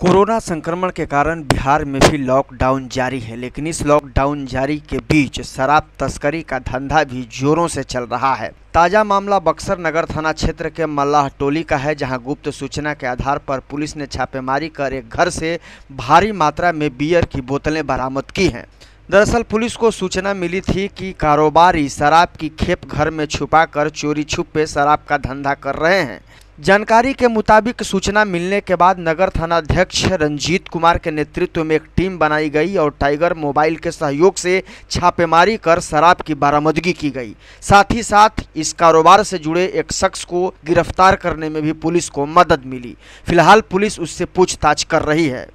Corona संक्रमण के कारण बिहार में भी लॉकडाउन जारी है, लेकिन इस लॉकडाउन जारी के बीच शराब तस्करी का धंधा भी जोरों से चल रहा है। ताज़ा मामला बक्सर नगर थाना क्षेत्र के मल्लाह टोली का है, जहाँ गुप्त सूचना के आधार पर पुलिस ने छापेमारी कर एक घर से भारी मात्रा में बियर की बोतलें बरामद की हैं। दरअसल पुलिस को सूचना मिली थी कि कारोबारी शराब की खेप घर में छुपाकर चोरी छुपे शराब का धंधा कर रहे हैं। जानकारी के मुताबिक सूचना मिलने के बाद नगर थाना अध्यक्ष रंजीत कुमार के नेतृत्व में एक टीम बनाई गई और टाइगर मोबाइल के सहयोग से छापेमारी कर शराब की बरामदगी की गई। साथ ही साथ इस कारोबार से जुड़े एक शख्स को गिरफ़्तार करने में भी पुलिस को मदद मिली। फ़िलहाल पुलिस उससे पूछताछ कर रही है।